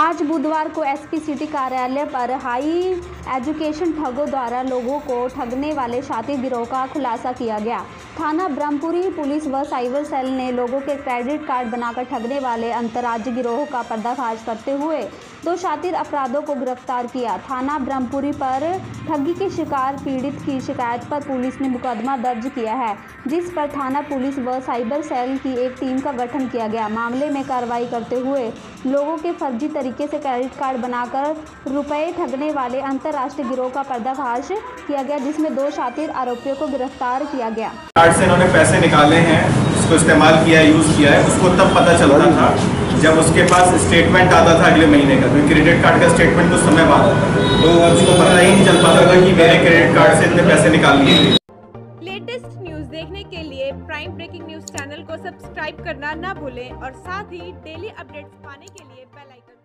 आज बुधवार को एसपी सिटी कार्यालय पर हाई एजुकेशन ठगों द्वारा लोगों को ठगने वाले शातिर गिरोह का खुलासा किया गया। थाना ब्रह्मपुरी पुलिस व साइबर सेल ने लोगों के क्रेडिट कार्ड बनाकर ठगने वाले अंतर्राज्य गिरोह का पर्दाफाश करते हुए दो शातिर अपराधों को गिरफ़्तार किया। थाना ब्रह्मपुरी पर ठगी के शिकार पीड़ित की शिकायत पर पुलिस ने मुकदमा दर्ज किया है, जिस पर थाना पुलिस व साइबर सेल की एक टीम का गठन किया गया। मामले में कार्रवाई करते हुए लोगों के फर्जी तरीके से क्रेडिट कार्ड बनाकर रुपए ठगने वाले अंतर्राष्ट्रीय गिरोह का पर्दाफाश किया गया, जिसमें दो शातिर आरोपियों को गिरफ़्तार किया गया। कार्ड से इन्होंने पैसे निकाले हैं, उसको इस्तेमाल किया, यूज़ किया है, उसको तब पता चलता था जब उसके पास स्टेटमेंट आता था अगले महीने का, क्योंकि क्रेडिट कार्ड का स्टेटमेंट कुछ समय बाद। तो उसको पता ही नहीं चल पाता था कि मेरे क्रेडिट कार्ड से इतने पैसे निकाल लिए लेटेस्ट न्यूज़ देखने के लिए प्राइम ब्रेकिंग न्यूज़ चैनल को सब्सक्राइब करना ना भूलें और साथ ही डेली अपडेट्स पाने के लिए बेल आइकन को